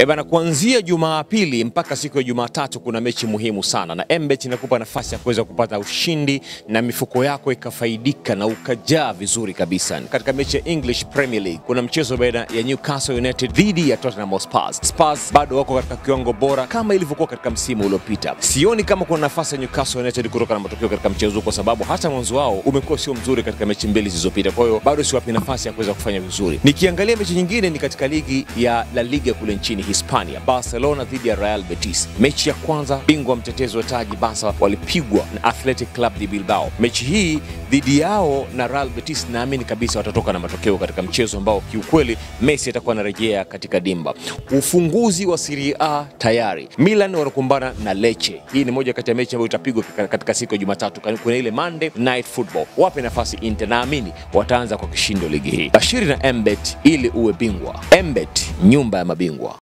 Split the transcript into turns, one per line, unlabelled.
E bana, kuanzia Jumapili mpaka siku ya Jumatatu kuna mechi muhimu sana, na MBet inakupa nafasi ya kuweza kupata ushindi na mifuko yako ikafaidika na ukajaa vizuri kabisa. Katika mechi ya English Premier League kuna mchezo baina ya Newcastle United dhidi ya Tottenham Hotspur. Spurs bado wako katika kiwango bora kama ilivyokuwa katika msimu uliopita. Sioni kama kuna nafasi ya Newcastle United kutoka na matokeo katika mchezo huu, kwa sababu hata mwanzo wao umekuwa sio mzuri katika mechi mbili zilizopita. Kwa hiyo bado siwapi nafasi ya kuweza kufanya vizuri. Nikiangalia mechi nyingine ni katika ligi ya La Liga kule nchini Hispania, Barcelona dhidi ya Real Betis. Mechi ya kwanza, bingwa mtetezi wa taji Barca walipigwa na Athletic Club de Bilbao. Mechi hii dhidi yao na Real Betis, naamini kabisa watatoka na matokeo katika mchezo ambao kiukweli Messi atakuwa anarejea katika dimba. Ufunguzi wa Serie A tayari, Milan wanakumbana na Lecce. Hii ni moja kati ya mechi ambayo itapigwa katika siku ya Jumatatu, kuna ile Monday Night Football. Wape nafasi Inter, naamini wataanza kwa kishindo ligi hii. Bashiri na Mbet ili uwe bingwa. Mbet, nyumba ya mabingwa.